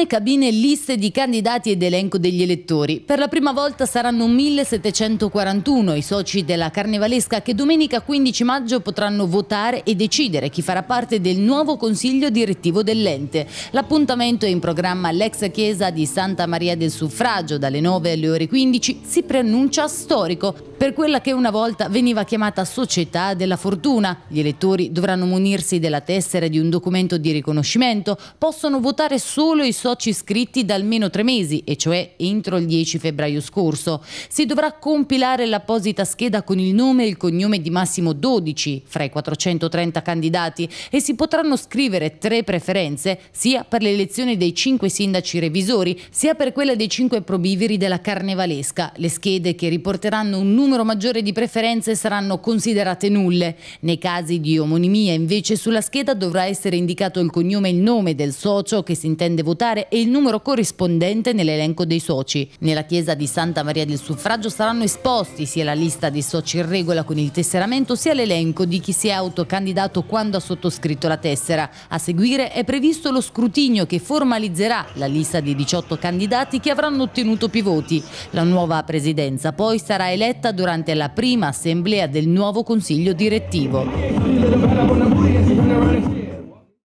Urne, cabine, liste di candidati ed elenco degli elettori. Per la prima volta saranno 1741 i soci della Carnevalesca che domenica 15 maggio potranno votare e decidere chi farà parte del nuovo consiglio direttivo dell'ente. L'appuntamento è in programma all'ex chiesa di Santa Maria del Suffragio dalle 9 alle ore 15 si preannuncia storico per quella che una volta veniva chiamata Società della Fortuna. Gli elettori dovranno munirsi della tessera di un documento di riconoscimento, possono votare solo i soci iscritti da almeno tre mesi, e cioè entro il 10 febbraio scorso. Si dovrà compilare l'apposita scheda con il nome e il cognome di massimo 12 fra i 430 candidati e si potranno scrivere tre preferenze sia per l'elezione dei cinque sindaci revisori sia per quella dei cinque probiviri della Carnevalesca. Le schede che riporteranno un numero numero maggiore di preferenze saranno considerate nulle. Nei casi di omonimia invece sulla scheda dovrà essere indicato il cognome e il nome del socio che si intende votare e il numero corrispondente nell'elenco dei soci. Nella chiesa di Santa Maria del Suffragio saranno esposti sia la lista dei soci in regola con il tesseramento sia l'elenco di chi si è autocandidato quando ha sottoscritto la tessera. A seguire è previsto lo scrutinio che formalizzerà la lista di 18 candidati che avranno ottenuto più voti. La nuova presidenza poi sarà eletta durante la prima assemblea del nuovo consiglio direttivo.